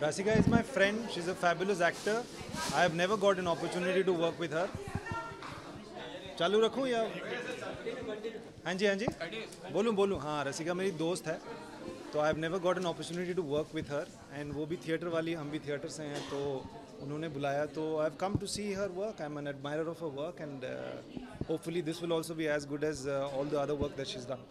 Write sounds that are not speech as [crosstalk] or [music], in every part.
Rasika is my friend. She's a fabulous actor. I have never got an opportunity to work with her. चालू रखूं या हाँ जी हाँ जी बोलूं बोलूं हाँ रसिका मेरी दोस्त है तो I have never got an opportunity to work with her and वो भी थिएटर वाली हम भी थिएटर से हैं तो उन्होंने बुलाया तो I have come to C her work I am N admirer of her work and hopefully this will also be as good as all the other work that she is done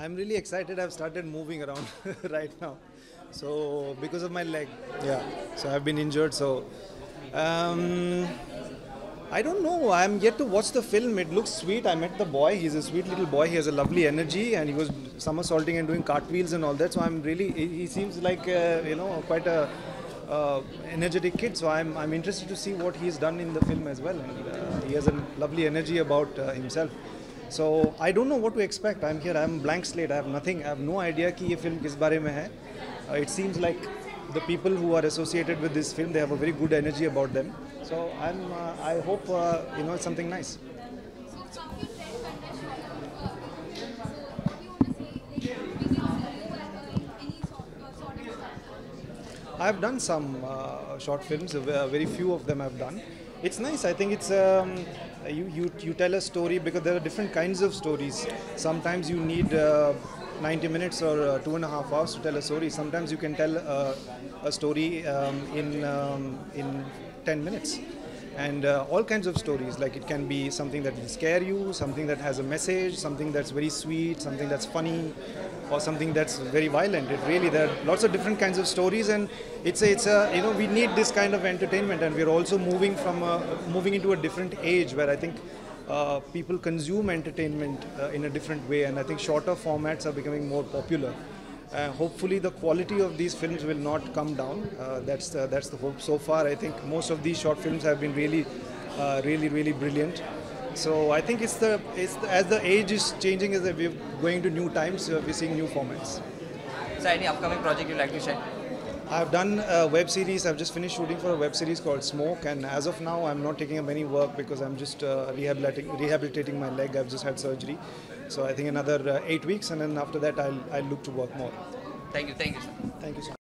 I'm really excited. I've started moving around [laughs] right now. So because of my leg, yeah. So I've been injured. So um, I don't know. I'm yet to watch the film. It looks sweet. I met the boy. He's a sweet little boy. He has a lovely energy, and he was somersaulting and doing cartwheels and all that. So I'm really. He seems like uh, you know quite a. Uh, energetic kid, so I'm, I'm interested to see what he's done in the film as well. And uh, he has a lovely energy about uh, himself. So I don't know what to expect. I'm here. I'm blank slate. I have nothing. I have no idea कि ये film किस बारे में है. Uh, it seems like the people who are associated with this film they have a very good energy about them. So I'm. Uh, I hope uh, you know it's something nice. I've done some uh, short films. uh, Very few of them I've done. It's nice. I think it's um, you, you you tell a story because there are different kinds of stories. Sometimes you need uh, 90 minutes or uh, two and a half hours to tell a story. Sometimes you can tell uh, a story um, in um, in 10 minutes. And uh, all kinds of stories, like it can be something that will scare you, something that has a message, something that's very sweet, something that's funny, or something that's very violent. It really there are lots of different kinds of stories, and it's a, it's a you know we need this kind of entertainment, and we're also moving from a, moving into a different age where I think uh, people consume entertainment uh, in a different way, and I think shorter formats are becoming more popular. Uh, hopefully, the quality of these films will not come down. Uh, that's the, that's the hope. So far, I think most of these short films have been really, uh, really, really brilliant. So I think it's the, it's the, as the age is changing, as we're going to new times, uh, we're seeing new formats. So any upcoming project you'd like to share? I've done a web series. I've just finished shooting for a web series called Smoke, and as of now, I'm not taking up any work because I'm just uh, rehabilitating, rehabilitating my leg. I've just had surgery, so I think another uh, eight weeks, and then after that, I'll, I'll look to work more. Thank you, thank you, sir. Thank you much.